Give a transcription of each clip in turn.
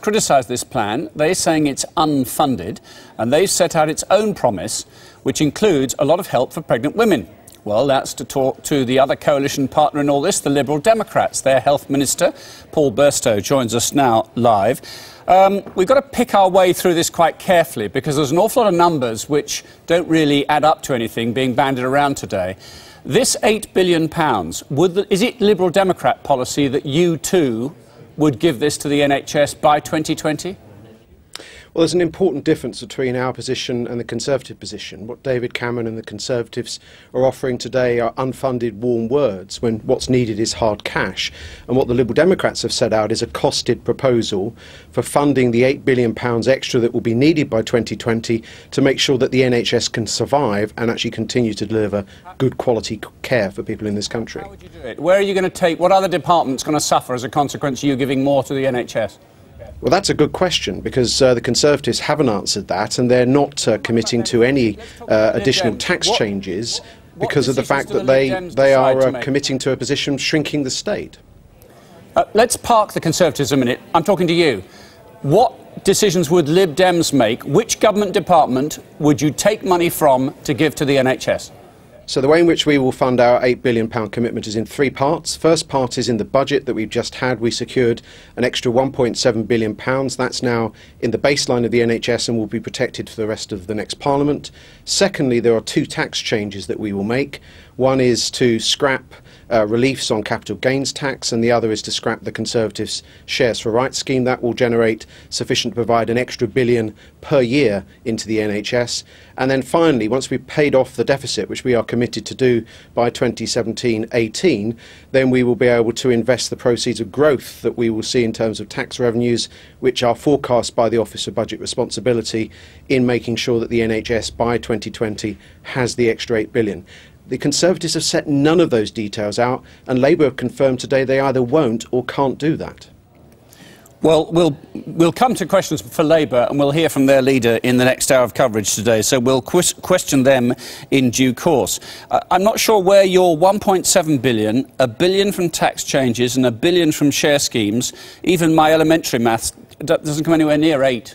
criticised this plan. They're saying it's unfunded, and they've set out its own promise, which includes a lot of help for pregnant women. Well, that's to talk to the other coalition partner in all this, the Liberal Democrats. Their Health Minister, Paul Burstow, joins us now live. Um, we've got to pick our way through this quite carefully because there's an awful lot of numbers which don't really add up to anything being banded around today. This £8 billion, the, is it Liberal Democrat policy that you too would give this to the NHS by 2020? Well, there's an important difference between our position and the Conservative position. What David Cameron and the Conservatives are offering today are unfunded warm words when what's needed is hard cash. And what the Liberal Democrats have set out is a costed proposal for funding the £8 billion extra that will be needed by 2020 to make sure that the NHS can survive and actually continue to deliver good quality care for people in this country. Where are you going to take, what other departments going to suffer as a consequence of you giving more to the NHS? Well, that's a good question because uh, the Conservatives haven't answered that and they're not uh, committing to any uh, additional tax changes because of the fact that they, they are uh, committing to a position shrinking the state. Uh, let's park the Conservatives a minute. I'm talking to you. What decisions would Lib Dems make? Which government department would you take money from to give to the NHS? So the way in which we will fund our £8 billion commitment is in three parts. First part is in the budget that we've just had. We secured an extra £1.7 billion. That's now in the baseline of the NHS and will be protected for the rest of the next Parliament. Secondly, there are two tax changes that we will make. One is to scrap uh, reliefs on capital gains tax, and the other is to scrap the Conservatives' Shares for Rights scheme. That will generate sufficient to provide an extra billion per year into the NHS. And then finally, once we've paid off the deficit, which we are committed to do by 2017 18, then we will be able to invest the proceeds of growth that we will see in terms of tax revenues, which are forecast by the Office of Budget Responsibility, in making sure that the NHS by 2020 has the extra 8 billion. The Conservatives have set none of those details out, and Labour have confirmed today they either won't or can't do that. Well, we'll, we'll come to questions for Labour and we'll hear from their leader in the next hour of coverage today, so we'll question them in due course. Uh, I'm not sure where your 1.7 billion, a billion from tax changes and a billion from share schemes, even my elementary maths doesn't come anywhere near eight.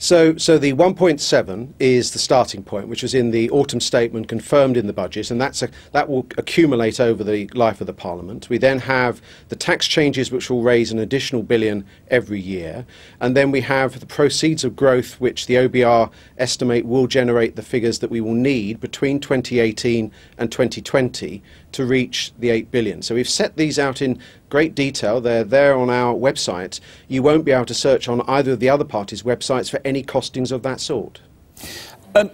So, so the 1.7 is the starting point, which was in the autumn statement confirmed in the budget, and that's a, that will accumulate over the life of the Parliament. We then have the tax changes, which will raise an additional billion every year, and then we have the proceeds of growth, which the OBR estimate will generate the figures that we will need between 2018 and 2020 to reach the 8 billion. So we've set these out in great detail. They're there on our website. You won't be able to search on either of the other parties' websites for any costings of that sort. Um,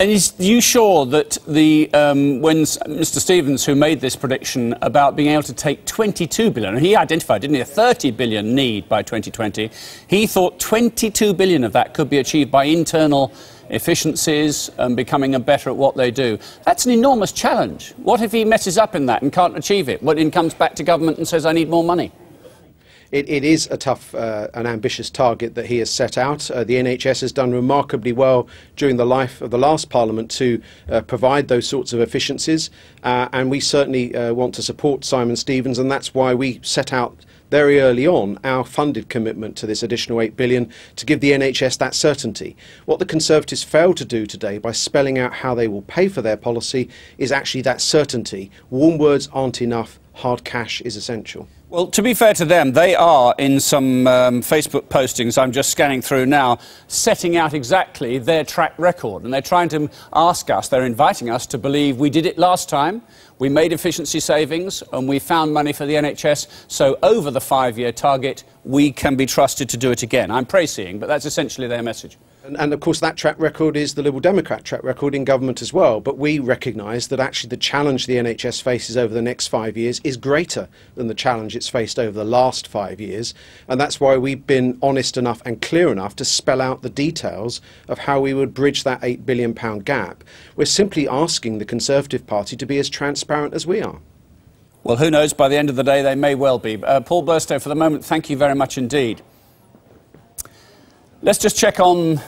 and is you sure that the um, when Mr. Stevens, who made this prediction about being able to take 22 billion, he identified, didn't he, a 30 billion need by 2020. He thought 22 billion of that could be achieved by internal efficiencies and becoming a better at what they do. That's an enormous challenge. What if he messes up in that and can't achieve it? What, then comes back to government and says, I need more money? It, it is a tough uh, and ambitious target that he has set out. Uh, the NHS has done remarkably well during the life of the last Parliament to uh, provide those sorts of efficiencies, uh, and we certainly uh, want to support Simon Stevens, and that's why we set out very early on our funded commitment to this additional 8 billion to give the NHS that certainty. What the Conservatives failed to do today by spelling out how they will pay for their policy is actually that certainty. Warm words aren't enough, hard cash is essential. Well, to be fair to them, they are, in some um, Facebook postings I'm just scanning through now, setting out exactly their track record. And they're trying to ask us, they're inviting us to believe we did it last time, we made efficiency savings, and we found money for the NHS. So over the five-year target, we can be trusted to do it again. I'm praising, but that's essentially their message. And, and, of course, that track record is the Liberal Democrat track record in government as well. But we recognise that actually the challenge the NHS faces over the next five years is greater than the challenge it's faced over the last five years. And that's why we've been honest enough and clear enough to spell out the details of how we would bridge that £8 billion gap. We're simply asking the Conservative Party to be as transparent as we are. Well, who knows? By the end of the day, they may well be. Uh, Paul Burstow, for the moment, thank you very much indeed. Let's just check on